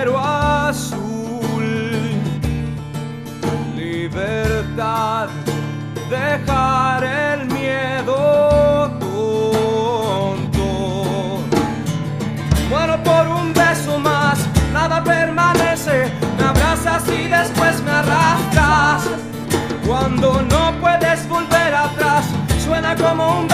el fiero azul. Libertad, dejar el miedo tonto. Muero por un beso más, nada permanece. Me abrazas y después me arrastras. Cuando no puedes volver atrás, suena como un